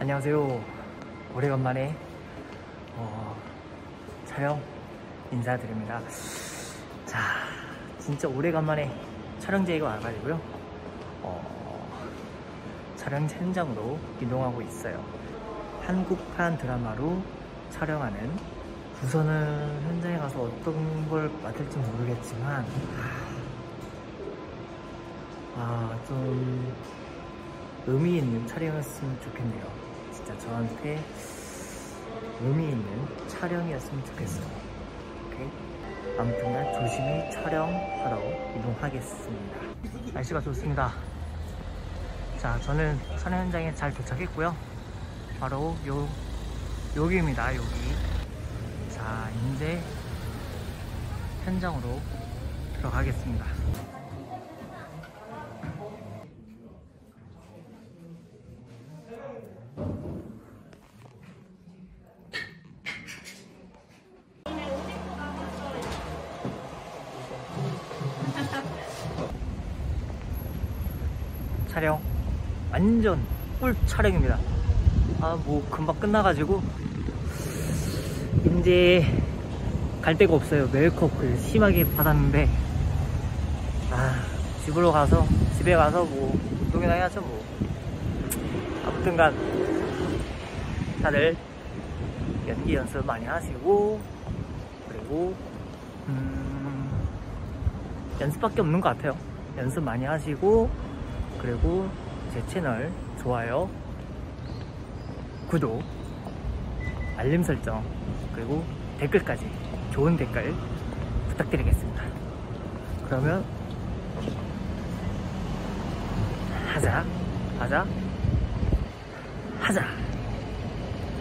안녕하세요. 오래간만에 어, 촬영 인사드립니다. 자, 진짜 오래간만에 촬영제가 와가지고요. 어, 촬영 현장으로 이동하고 있어요. 한국판 드라마로 촬영하는 우선은 현장에 가서 어떤 걸 맡을지 모르겠지만 아, 좀 의미 있는 촬영이었으면 좋겠네요. 진짜 저한테 의미 있는 촬영이었으면 좋겠어요. 오케이? 아무튼간 조심히 촬영하러 이동하겠습니다. 날씨가 좋습니다. 자, 저는 촬영 현장에 잘 도착했고요. 바로 요, 여기입니다, 여기. 자, 이제 현장으로 들어가겠습니다. 촬영. 완전 꿀 촬영입니다. 아 뭐 금방 끝나가지고. 이제 갈 데가 없어요. 메이크업 그 심하게 받았는데. 아 집으로 가서 집에 가서 뭐 운동이나 해야죠 뭐. 아무튼간. 다들 연기 연습 많이 하시고 그리고 음 연습밖에 없는 것 같아요. 연습 많이 하시고 그리고 제 채널 좋아요, 구독, 알림 설정, 그리고 댓글까지 좋은 댓글 부탁드리겠습니다. 그러면 하자, 하자, 하자.